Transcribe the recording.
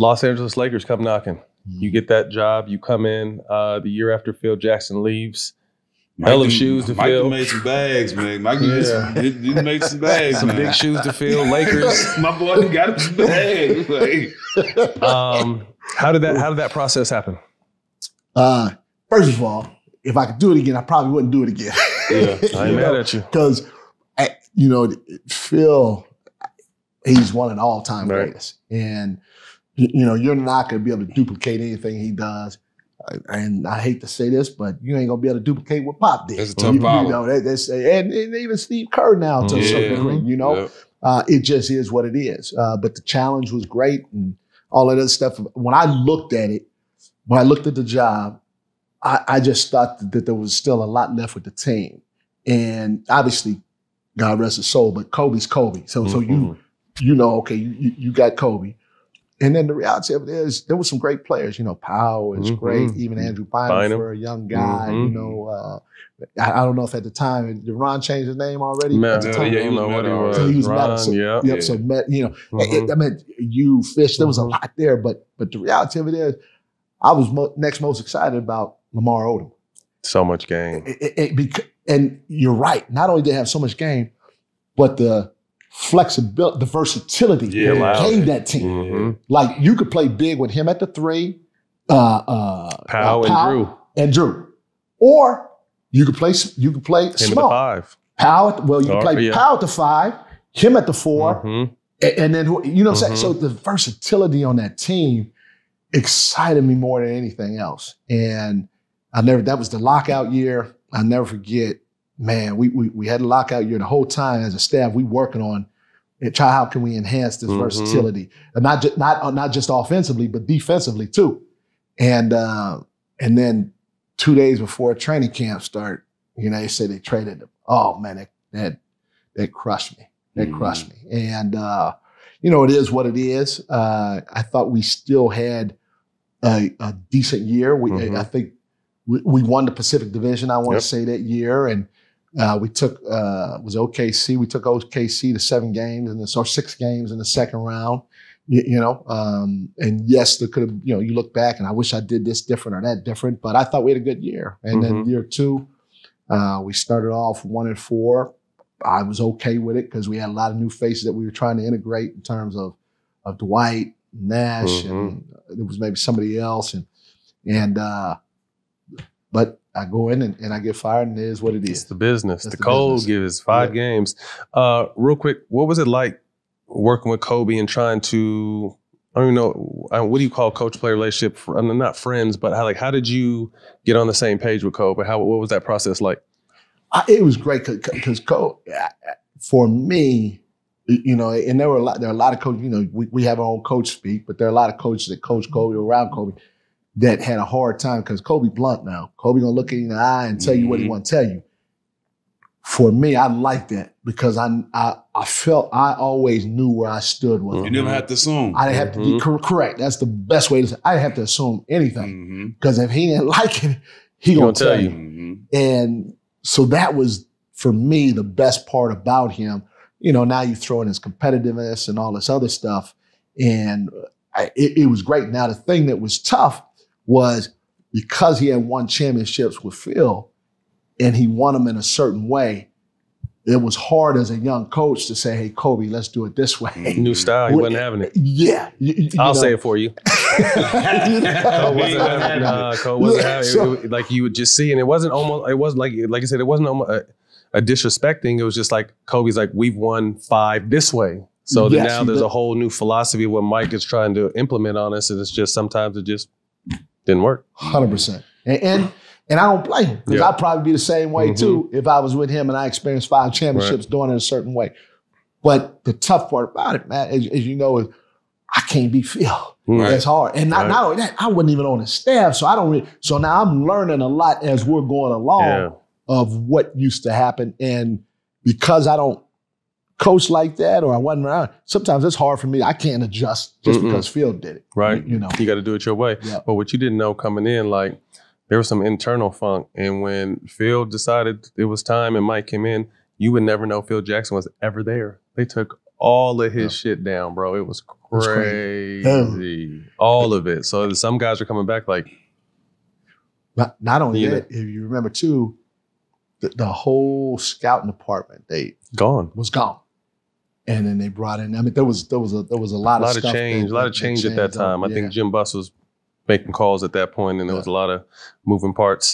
Los Angeles Lakers come knocking. You get that job. You come in uh, the year after Phil Jackson leaves. Hell of shoes to Mike fill. done made some bags, man. Mike did, some, did, did make some bags, Some man. big shoes to fill. Lakers. My boy done got him some bags. Like, Um, how did that? How did that process happen? Uh, first of all, if I could do it again, I probably wouldn't do it again. Yeah, I ain't mad at you. Because, you know, Phil, he's one of the all time Right. greatest. And, you you know, you're not going to be able to duplicate anything he does. And I hate to say this, but you ain't going to be able to duplicate what Pop did. That's a tough you, problem. You know, they, they say, and, and even Steve Kerr now to Yeah. degree, you know. yeah. Uh, it just is what it is. Uh, but the challenge was great and all of that stuff. When I looked at it, when I looked at the job, I, I just thought that, there was still a lot left with the team. And obviously, God rest his soul, but Kobe's Kobe. So so Mm-hmm. you you know, okay, you, you you got Kobe. And then the reality of it is there were some great players. You know, Pau is Mhm. great. Even Andrew Bynum, Bynum. for a young guy. Mhm. You know, uh, I, I don't know if at the time, did Ron change his name already? Man, At the Yeah, time? yeah, I he know what he was. So he was Ron, Metta, so- yeah. Yep. Yeah. So met, you know, Mhm. I mean, you fish. There was a lot there, but but the reality of it is, I was mo- next most excited about Lamar Odom. So much game. It- it- it bec- and you're right. Not only did they have so much game, but the flexibility, the versatility Yeah, that gave that team. Mhm. Like you could play big with him at the three, uh, uh, Pau uh, and Drew. and Drew, or you could play you could play Him at the small. five. Pau, well, you could play yeah. Pau at the five, him at the 4 Mhm. a- And then, you know what I'm saying? So the versatility on that team excited me more than anything else. And I never, that was the lockout year. I never forget, man, we, we, we had a lockout year the whole time as a staff, we working on it, try how can we enhance this Mhm. versatility? And not just, not, uh, not just offensively, but defensively too. And, uh, and then two days before training camp start, you know, they say they traded him. Oh man, that, that, that crushed me. That Mhm. crushed me. And, uh, you know, it is what it is. Uh, I thought we still had a, a decent year. We, Mhm. I think we, we won the Pacific Division. I want Yep. to say that year, and uh, we took uh, it was OKC. We took OKC to seven games and or six games in the second round. You, you know, um, and yes, there could have. You know, you look back and I wish I did this different or that different, but I thought we had a good year. And then Mhm. year two, uh, we started off one and four. I was okay with it because we had a lot of new faces that we were trying to integrate in terms of of Dwight, Nash, and there was maybe somebody else, and and uh, but I go in and, and I get fired, and it is what it is. It's the business. That's the the cold gives five Yeah. games. Uh, real quick, what was it like working with Kobe and trying to? I don't even know. What do you call coach player relationship? I mean, not friends, but how like how did you get on the same page with Kobe? How what was that process like? I, it was great because co- for me, you know, and there were a lot. There are a lot of coaches. You know, we, we have our own coach speak, but there are a lot of coaches that coach Kobe around Kobe that had a hard time because Kobe blunt now. Kobe gonna look you in the eye and tell you what he Mhm. want to tell you. For me, I like that because I, I I felt I always knew where I stood with You him. never had to assume. I didn't have to be Mhm. cor- correct. That's the best way to say. I didn't have to assume anything mm-hmm. because if he didn't like it, he He gonna, gonna tell tell you. you. Mm-hmm. And so that was for me the best part about him. You know, now you throw in his competitiveness and all this other stuff, and I, it, it was great. Now the thing that was tough was because he had won championships with Phil, and he won them in a certain way. It was hard as a young coach to say, "Hey, Kobe, let's do it this way." New style, he wasn't having it. Yeah, you- you- you I'll know. say it for you. Cole wasn't having, nah, Cole wasn't Yeah, having so- It was like you would just see, and it wasn't almost. It wasn't like like I said, it wasn't almost a, uh, a disrespecting. It was just like Kobe's like we've won five this way. So Yes, now there's did. a whole new philosophy of what Mike is trying to implement on us, and it's just sometimes it just didn't work. Hundred percent. And, and and I don't blame him because Yeah. I'd probably be the same way Mhm. too if I was with him and I experienced five championships doing it a certain way. But the tough part about it, man, as, as you know, is I can't be Phil. Right. It's hard. And not, Right. not only that, I wasn't even on the staff. So I don't really so now I'm learning a lot as we're going along Yeah. of what used to happen. And because I don't coach like that or I wasn't around, sometimes it's hard for me. I can't adjust just Mm-mm. because Phil did it. Right. You know. You got to do it your way. Yeah. But what you didn't know coming in, like there was some internal funk, and when Phil decided it was time and Mike came in, you would never know Phil Jackson was ever there. They took all of his Yeah. shit down, bro. It was was crazy. crazy. All of it. So some guys are coming back like, Not, not only that, if you remember too, the, the whole scouting department they gone. was gone, and then they brought in. I mean, there was there was a there was a lot, A lot of stuff change. that- a lot of change at that changed up. time. I think Jim Buss was making calls at that point, and there Yeah. was a lot of moving parts.